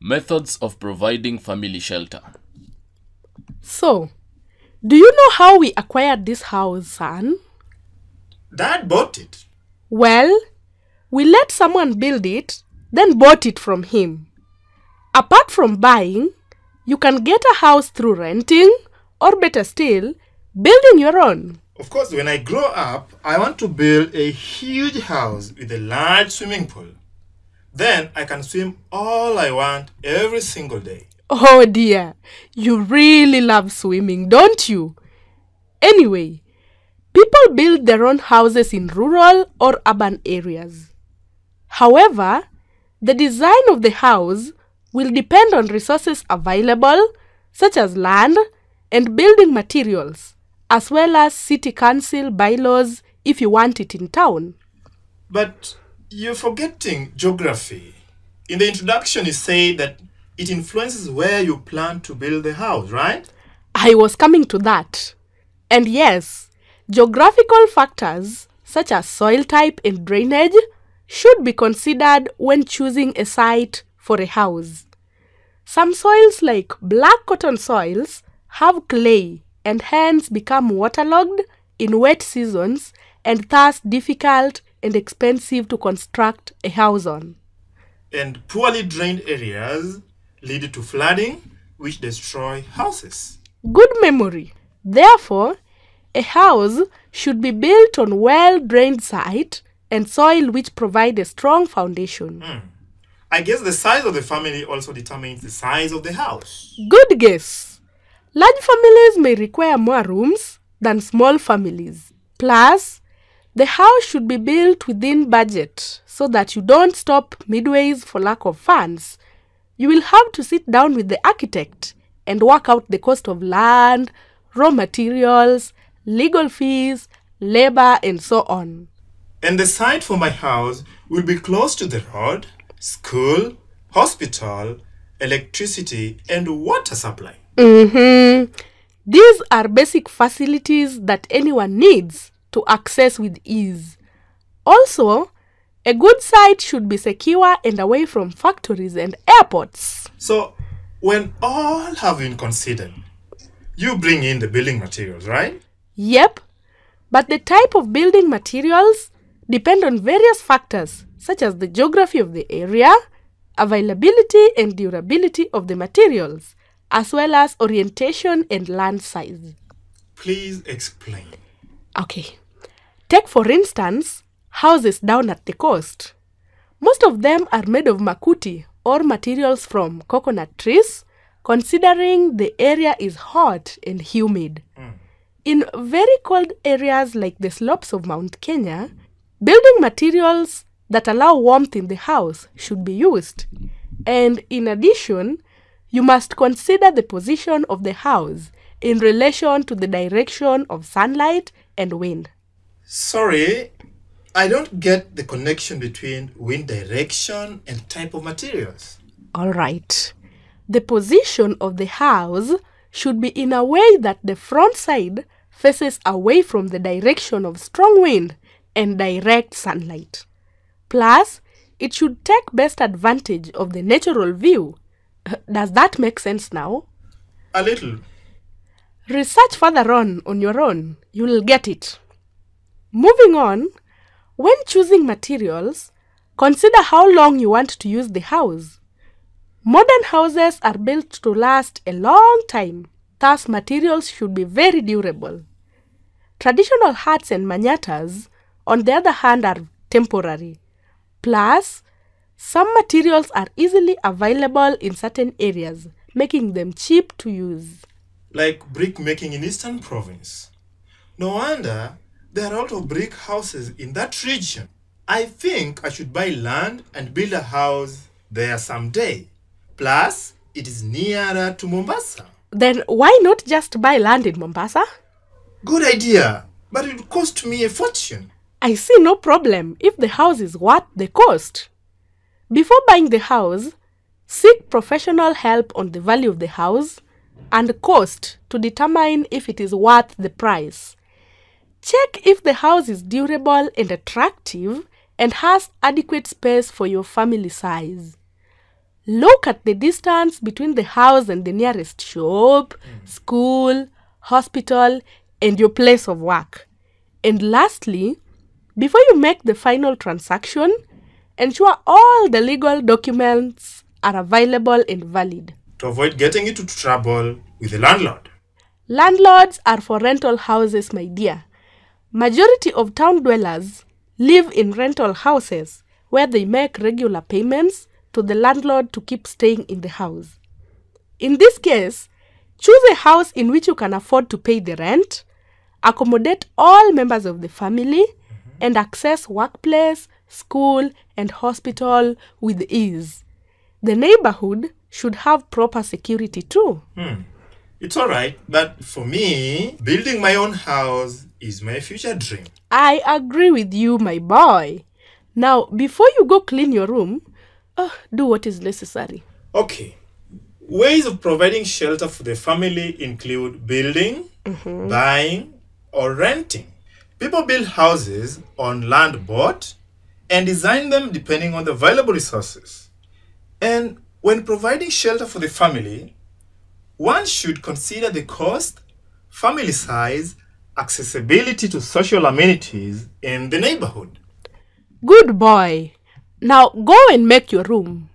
Methods of providing family shelter. So, do you know how we acquired this house, son? Dad bought it. Well, we let someone build it, then bought it from him. Apart from buying, you can get a house through renting, or better still, building your own. Of course, when I grow up, I want to build a huge house with a large swimming pool. Then I can swim all I want every single day. Oh dear, you really love swimming, don't you? Anyway, people build their own houses in rural or urban areas. However, the design of the house will depend on resources available, such as land and building materials, as well as city council bylaws if you want it in town. But you're forgetting geography. In the introduction, you say that it influences where you plan to build the house, right? I was coming to that. And yes, geographical factors such as soil type and drainage should be considered when choosing a site for a house. Some soils, like black cotton soils, have clay and hence become waterlogged in wet seasons and thus difficult and expensive to construct a house on. And poorly drained areas lead to flooding, which destroy houses. Good memory. Therefore, a house should be built on well drained site and soil which provide a strong foundation. Hmm. I guess the size of the family also determines the size of the house. Good guess. Large families may require more rooms than small families. Plus, the house should be built within budget so that you don't stop midways for lack of funds. You will have to sit down with the architect and work out the cost of land, raw materials, legal fees, labor, and so on. And the site for my house will be close to the road, school, hospital, electricity, and water supply. Mhm. These are basic facilities that anyone needs to access with ease. Also, a good site should be secure and away from factories and airports. So, when all have been considered, you bring in the building materials, right? Yep, but the type of building materials depend on various factors such as the geography of the area, availability and durability of the materials, as well as orientation and land size. Please explain. Okay. Take, for instance, houses down at the coast. Most of them are made of makuti or materials from coconut trees, considering the area is hot and humid. Mm. In very cold areas like the slopes of Mount Kenya, building materials that allow warmth in the house should be used. And in addition, you must consider the position of the house in relation to the direction of sunlight and wind. Sorry, I don't get the connection between wind direction and type of materials. All right. The position of the house should be in a way that the front side faces away from the direction of strong wind and direct sunlight. Plus, it should take best advantage of the natural view. Does that make sense now? A little. Research further on on your own. You'll get it. Moving on, when choosing materials, consider how long you want to use the house. Modern houses are built to last a long time, thus, materials should be very durable. Traditional huts and manyattas, on the other hand, are temporary. Plus, some materials are easily available in certain areas, making them cheap to use. Like brick making in Eastern Province. No wonder there are a lot of brick houses in that region. I think I should buy land and build a house there someday. Plus, it is nearer to Mombasa. Then why not just buy land in Mombasa? Good idea, but it would cost me a fortune. I see no problem if the house is worth the cost. Before buying the house, seek professional help on the value of the house and cost to determine if it is worth the price. Check if the house is durable and attractive and has adequate space for your family size. Look at the distance between the house and the nearest shop, mm. school, hospital, and your place of work. And lastly, before you make the final transaction, ensure all the legal documents are available and valid. To avoid getting into trouble with the landlord. Landlords are for rental houses, my dear. Majority of town dwellers live in rental houses where they make regular payments to the landlord to keep staying in the house. In this case, choose a house in which you can afford to pay the rent, accommodate all members of the family, mm-hmm. and access workplace, school, and hospital with ease. The neighborhood should have proper security too. Hmm. It's alright, but for me, building my own house is my future dream. I agree with you, my boy. Now, before you go clean your room, uh, do what is necessary. Okay. Ways of providing shelter for the family include building, buying, or renting. People build houses on land bought and design them depending on the available resources. And when providing shelter for the family, one should consider the cost, family size, accessibility to social amenities in the neighborhood. Good boy. Now go and make your room.